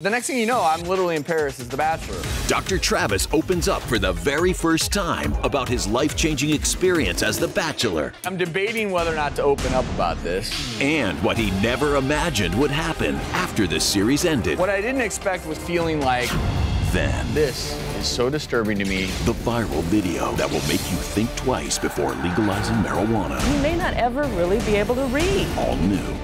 The next thing you know, I'm literally in Paris as The Bachelor. Dr. Travis opens up for the very first time about his life changing experience as The Bachelor. I'm debating whether or not to open up about this. And what he never imagined would happen after the series ended. What I didn't expect was feeling like, then, this is so disturbing to me. The viral video that will make you think twice before legalizing marijuana. You may not ever really be able to read. All new